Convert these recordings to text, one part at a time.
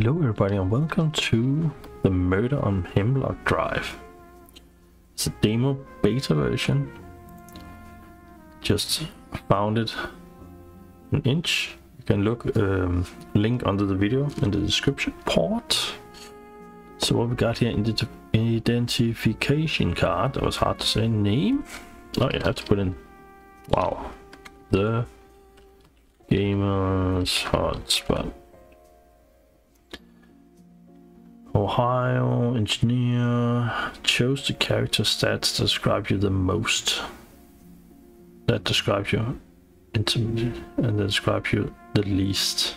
Hello everybody and welcome to the Murder on Hemlock Drive. It's a demo beta version. Just found it an itch. You can look um, link under the video in the description part. So what we got here, identi identification card. That was hard to say. Name. Oh, you have to put in. Wow. The gamers hotspot. Ohio engineer chose the character stats that describe you the most. That describe you intimately and that describe you the least.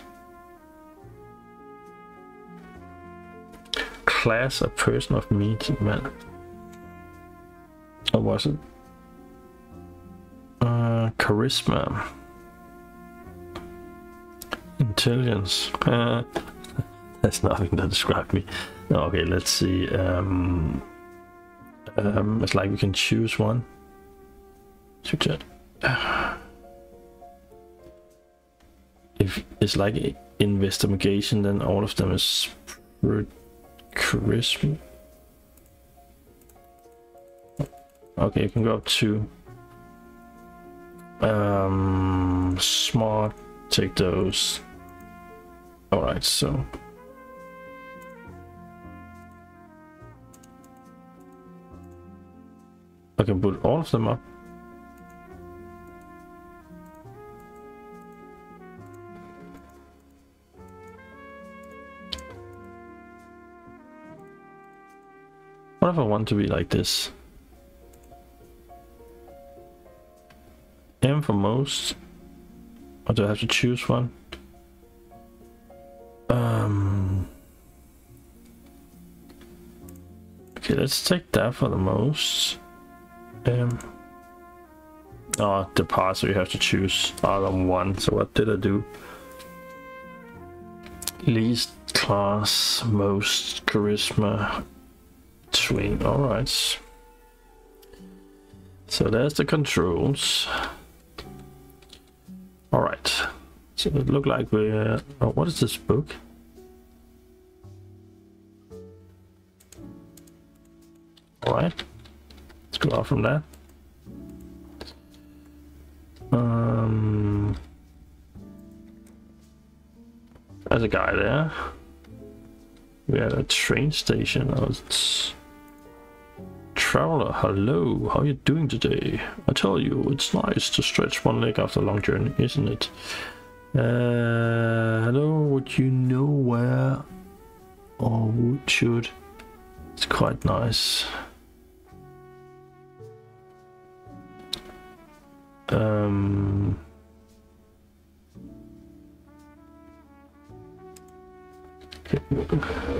Class a person of meat man. Or was it? Uh, charisma. Intelligence. Uh, There's nothing that describe me. Okay, let's see. Um, um, it's like we can choose one. If it's like investigation, then all of them is charisma. Okay, you can go up to um, smart. Take those. All right, so I can put all of them up. What if I want to be like this? M for most. Or do I have to choose one? Um. Okay, let's take that for the most. Um, oh, the parser you have to choose out of one. So what did I do? Least class, most charisma, swing. All right. So there's the controls. All right. So it look like we're. Oh, what is this book? All go off from there. Um, there's a guy there. We had a train station. Oh, it's traveler. Hello, how are you doing today? I tell you, it's nice to stretch one leg after a long journey, isn't it? Uh, hello, would you know where or would should? It's quite nice. Um,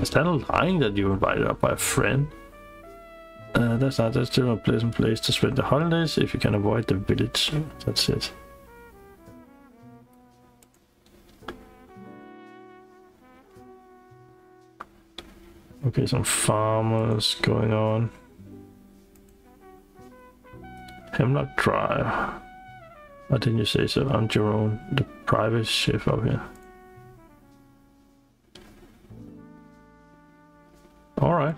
is that a line that you invited up by a friend? Uh, that's not. That's still a pleasant place to spend the holidays if you can avoid the village. That's it. Okay, some farmers going on. Hemlock Drive. Why didn't you say so? I'm Jerome, the private chef up here. Alright.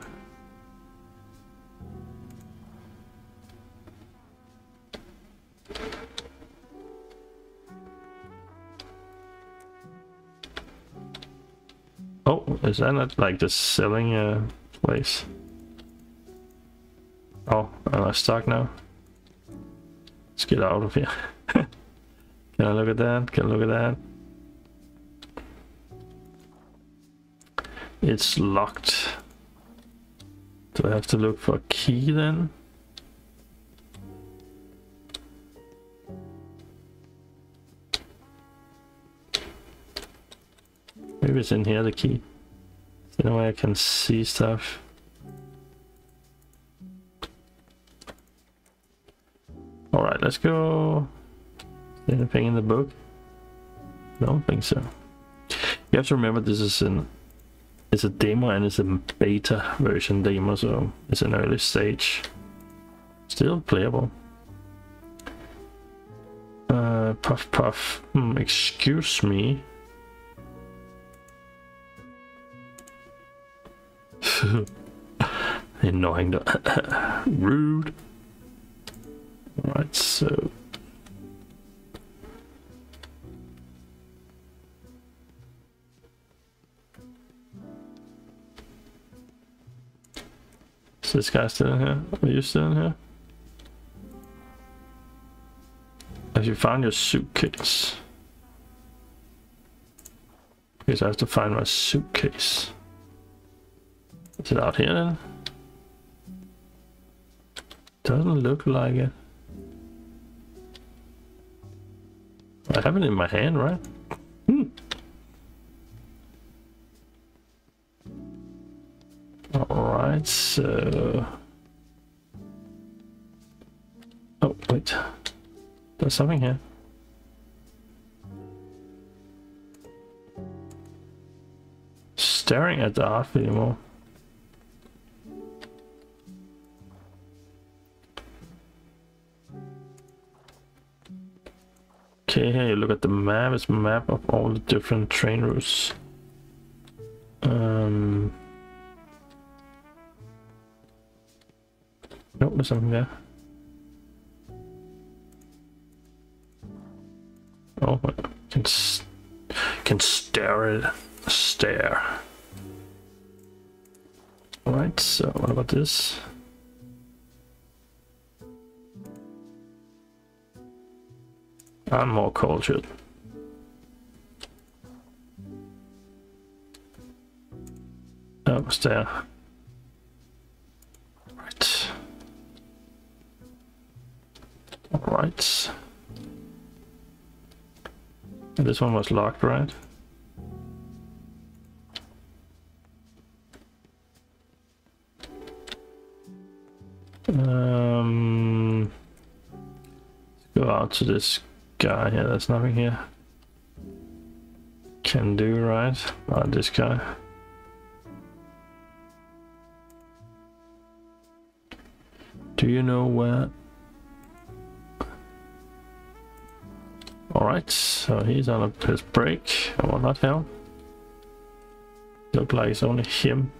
Oh, is that not like the selling uh, place? Oh, am I stuck now? Let's get out of here. Can I look at that? Can I look at that? It's locked. Do I have to look for a key then? Maybe it's in here, the key. No way I can see stuff. Alright, let's go Anything in the book? I Don't think so. You have to remember this is an it's a demo and it's a beta version demo, so it's an early stage. Still playable. Uh, puff puff. Hmm, excuse me. Annoying. Rude. Alright, so this guy still in here? Are you still in here? Have you found your suitcase? Because I have to find my suitcase. Is it out here then? Doesn't look like it. I have it in my hand, right? Alright, so... Oh, wait. There's something here. Staring at the art video Okay, here you look at the map. It's a map of all the different train routes. There's something there. Oh, I can, can stare it. Stare. Alright, so what about this? I'm more cultured. Oh, stare. Alright. And this one was locked, right? Um, go out to this guy here. There's nothing here. Can do right. Uh, this guy. Do you know where Alright, so he's on his break. I will not help. Look like it's only him.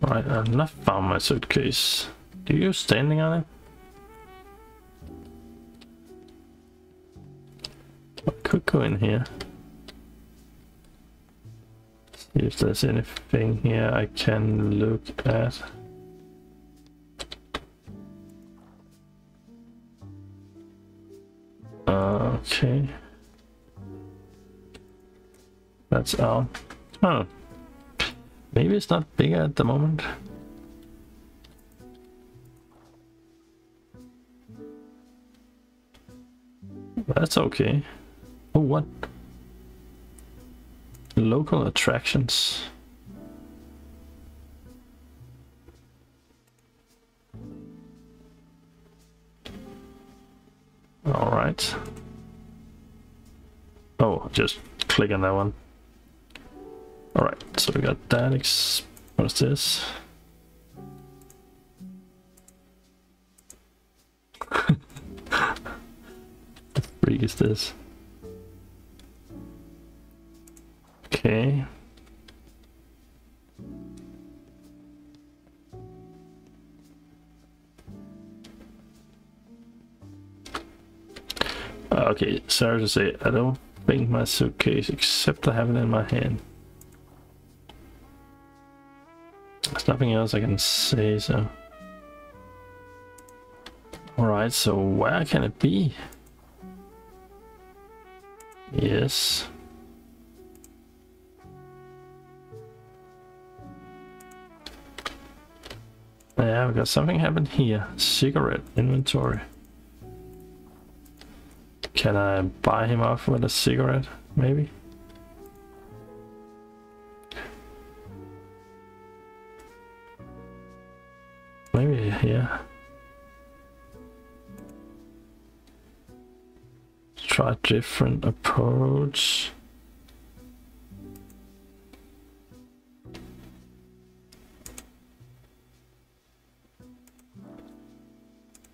Right, I've not found my suitcase. Do you standing on it? I could go in here. If there's anything here I can look at. Okay. That's out. Oh. Maybe it's not bigger at the moment. That's okay. Oh, what? Local attractions. All right. Oh, just click on that one. All right, so we got that. What's this? what freak is this? Uh, okay, sorry to say, I don't think my suitcase, except I have it in my hand. There's nothing else I can say, so... Alright, so where can it be? Yes. Yeah, we got something happened here. Cigarette inventory. Can I buy him off with a cigarette, maybe? Maybe, yeah. Try different approach.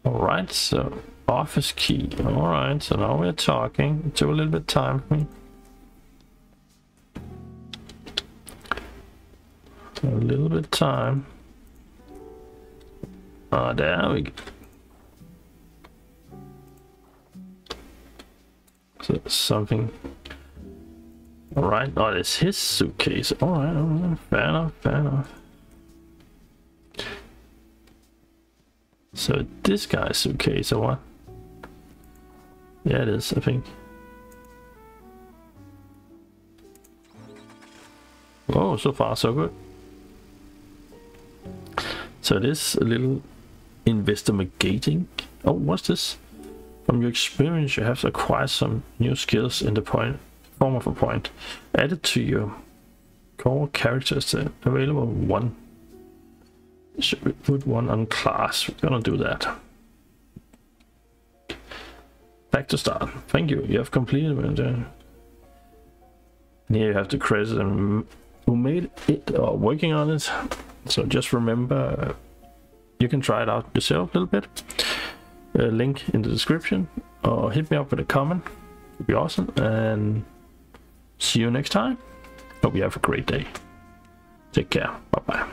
Alright, so Office key. Alright, so now we're talking. It took a little bit of time. A little bit of time. Ah, oh, there we go. So something. Alright, oh, it's his suitcase. Alright, alright, fair enough, fair enough. So this guy's suitcase or what? Yeah, it is, I think. Oh, so far so good. So it is a little investigating. Oh, what's this? From your experience, you have acquired some new skills in the point form of a point. Added to your core characters available one. Should we put one on class? We're gonna do that. Back to start. Thank you. You have completed it. Here you have to credit them who made it or working on it. So just remember, you can try it out yourself a little bit. Uh, link in the description or hit me up with a comment. It'd be awesome. And see you next time. Hope you have a great day. Take care. Bye bye.